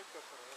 Perfecto, pero